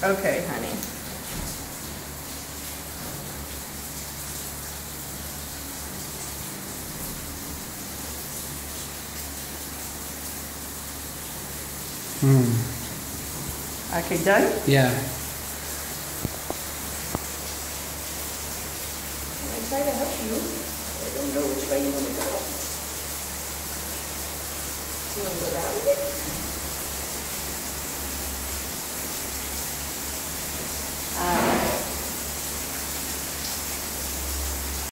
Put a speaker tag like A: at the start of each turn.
A: Okay, honey.
B: Hmm.
A: Okay, done?
B: Yeah.
A: Can I try to help you? I don't know which way you want to go. You want to go that way?